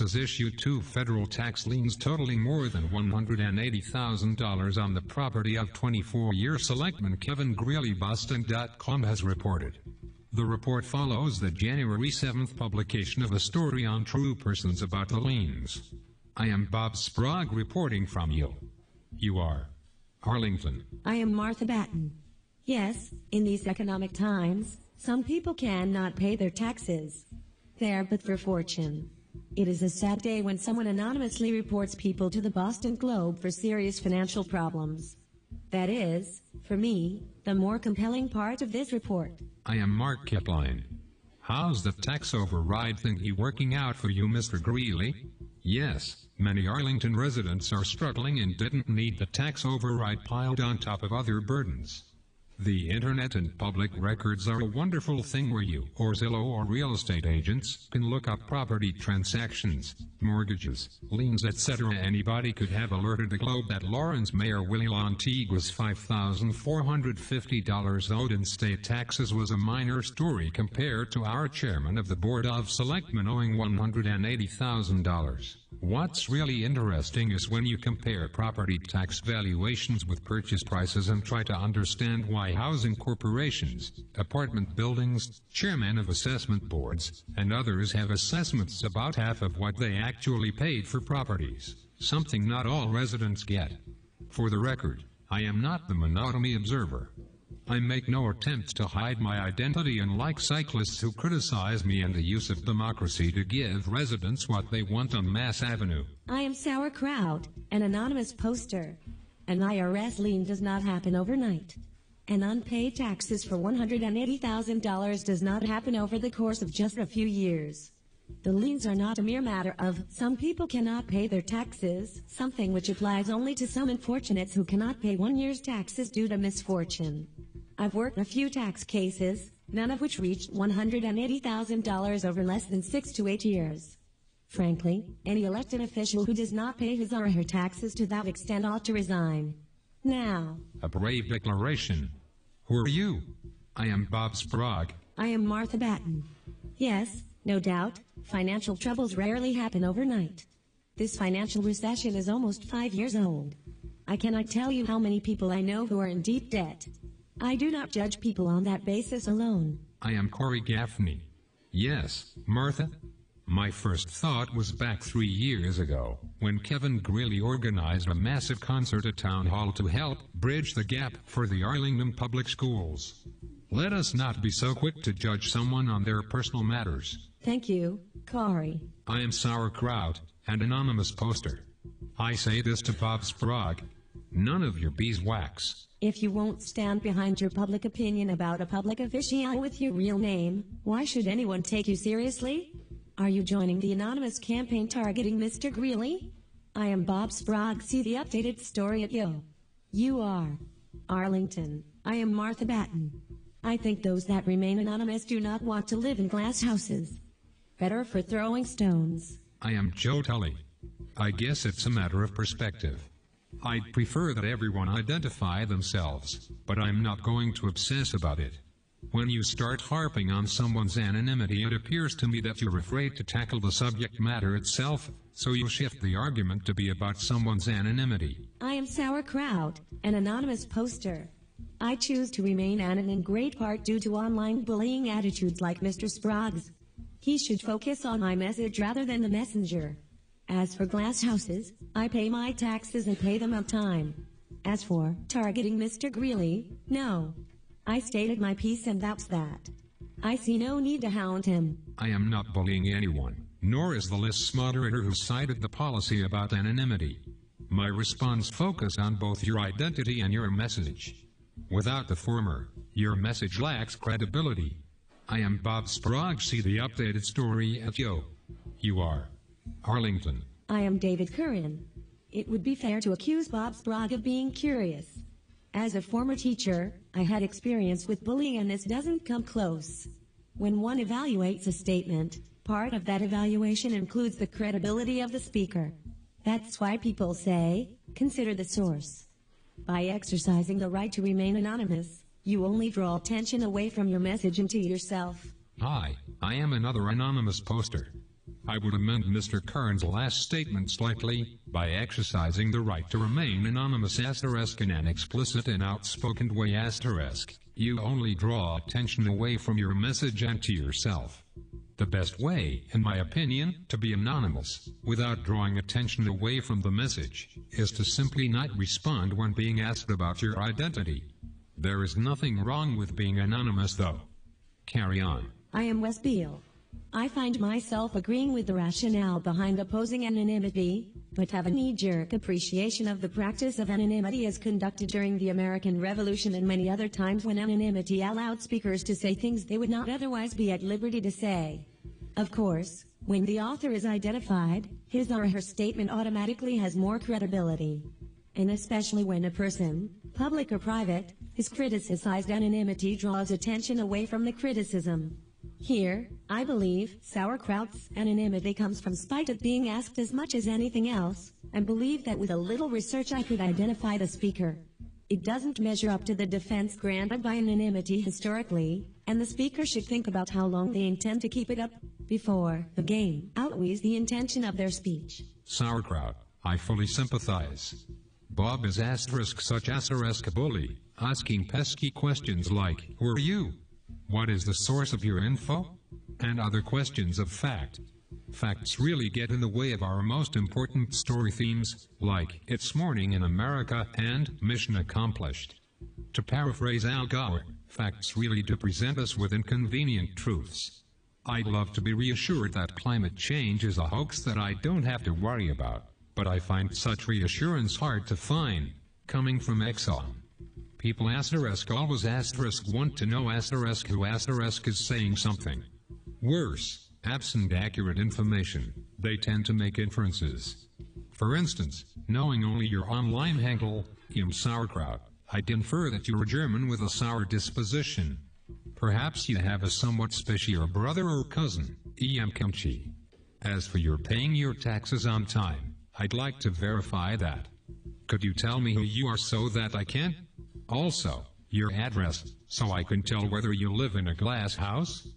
has issued two federal tax liens totaling more than $180,000 on the property of 24-year selectman Kevin Greeley. Boston.com has reported. The report follows the January 7th publication of a story on true persons about the liens. I am Bob Sprague reporting from you. You are Arlington. I am Martha Batten. Yes, in these economic times, some people cannot pay their taxes. There but for fortune. It is a sad day when someone anonymously reports people to the Boston Globe for serious financial problems. That is, for me, the more compelling part of this report. I am Mark Kipline. How's the tax override thingy working out for you, Mr. Greeley? Yes, many Arlington residents are struggling and didn't need the tax override piled on top of other burdens. The internet and public records are a wonderful thing where you, or Zillow or real estate agents, can look up property transactions, mortgages, liens etc. Anybody could have alerted the Globe that Lawrence Mayor Willie Lantigua's $5,450 owed in state taxes was a minor story compared to our chairman of the Board of Selectmen owing $180,000. What's really interesting is when you compare property tax valuations with purchase prices and try to understand why housing corporations, apartment buildings, chairmen of assessment boards, and others have assessments about half of what they actually paid for properties, something not all residents get. For the record, I am not the Menotomy Observer. I make no attempt to hide my identity unlike cyclists who criticize me and the use of democracy to give residents what they want on Mass Avenue. I am Sauerkraut, an anonymous poster. An IRS lien does not happen overnight. An unpaid taxes for $180,000 does not happen over the course of just a few years. The liens are not a mere matter of some people cannot pay their taxes, something which applies only to some unfortunates who cannot pay one year's taxes due to misfortune. I've worked a few tax cases, none of which reached $180,000 over less than six to eight years. Frankly, any elected official who does not pay his or her taxes to that extent ought to resign. Now, A brave declaration. Who are you? I am Bob Sprague. I am Martha Batten. Yes, no doubt, financial troubles rarely happen overnight. This financial recession is almost five years old. I cannot tell you how many people I know who are in deep debt. I do not judge people on that basis alone. I am Corey Gaffney. Yes, Martha. My first thought was back three years ago, when Kevin Greeley organized a massive concert at Town Hall to help bridge the gap for the Arlington Public Schools. Let us not be so quick to judge someone on their personal matters. Thank you, Corey. I am Sauerkraut, an anonymous poster. I say this to Bob Sprague. None of your beeswax. If you won't stand behind your public opinion about a public official with your real name, why should anyone take you seriously? Are you joining the anonymous campaign targeting Mr. Greeley? I am Bob Sprague. See the updated story at Yo. You are Arlington. I am Martha Batten. I think those that remain anonymous do not want to live in glass houses. Better for throwing stones. I am Joe Tully. I guess it's a matter of perspective. I'd prefer that everyone identify themselves, but I'm not going to obsess about it. When you start harping on someone's anonymity, it appears to me that you're afraid to tackle the subject matter itself, so you shift the argument to be about someone's anonymity. I am Sauerkraut, an anonymous poster. I choose to remain anonym in great part due to online bullying attitudes like Mr. Sprague's. He should focus on my message rather than the messenger. As for glass houses, I pay my taxes and pay them on time. As for targeting Mr. Greeley, no. I stated my piece and that's that. I see no need to hound him. I am not bullying anyone, nor is the list's moderator who cited the policy about anonymity. My response focus on both your identity and your message. Without the former, your message lacks credibility. I am Bob Sprague. See the updated story at Yo. You are Arlington. I am David Curran. It would be fair to accuse Bob Sprague of being curious. As a former teacher, I had experience with bullying and this doesn't come close. When one evaluates a statement, part of that evaluation includes the credibility of the speaker. That's why people say, consider the source. By exercising the right to remain anonymous, you only draw attention away from your message and to yourself. Hi, I am another anonymous poster. I would amend Mr. Curran's last statement slightly by exercising the right to remain anonymous asterisk in an explicit and outspoken way asterisk. You only draw attention away from your message and to yourself. The best way, in my opinion, to be anonymous, without drawing attention away from the message, is to simply not respond when being asked about your identity. There is nothing wrong with being anonymous though. Carry on. I am Wes Beale. I find myself agreeing with the rationale behind opposing anonymity, but have a knee-jerk appreciation of the practice of anonymity as conducted during the American Revolution and many other times when anonymity allowed speakers to say things they would not otherwise be at liberty to say. Of course, when the author is identified, his or her statement automatically has more credibility. And especially when a person, public or private, is criticized anonymity draws attention away from the criticism. Here, I believe, sauerkraut's anonymity comes from spite at being asked as much as anything else, and believe that with a little research I could identify the speaker. It doesn't measure up to the defense granted by anonymity historically, and the speaker should think about how long they intend to keep it up before the game outweighs the intention of their speech. Sauerkraut, I fully sympathize. Bob is asterisk such asterisk bully, asking pesky questions like, Who are you? What is the source of your info? And other questions of fact. Facts really get in the way of our most important story themes, like It's Morning in America and Mission Accomplished. To paraphrase Al Gore, facts really do present us with inconvenient truths. I'd love to be reassured that climate change is a hoax that I don't have to worry about, but I find such reassurance hard to find, coming from Exxon. People asterisk always asterisk want to know asterisk who asterisk is saying something. Worse, absent accurate information, they tend to make inferences. For instance, knowing only your online handle, im sauerkraut, I'd infer that you're a German with a sour disposition. Perhaps you have a somewhat special brother or cousin, em kimchi. As for your paying your taxes on time, I'd like to verify that. Could you tell me who you are so that I can? Also, your address, so I can tell whether you live in a glass house,